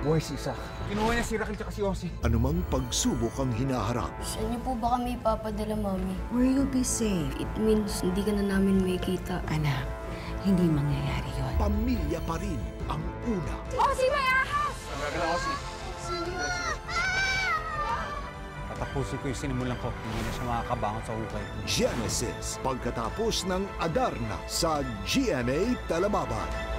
Buhay si Isaac. Kinuha niya si Raquel tsaka si Ozzy. Anumang pagsubok ang hinaharap, Saan niyo po ba kami ipapadala, Mami? Where you'll be safe. It means hindi ka na namin makikita. Anak, hindi mangyayari yon. pamilya pa rin ang una. Gagala Ozzy. Tatapusin ko yung sinimulan ko. Hindi na siya makakabangon sa hukay. Genesis pagkatapos ng Adarna sa GMA Telemaban.